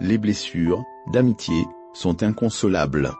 Les blessures, d'amitié, sont inconsolables.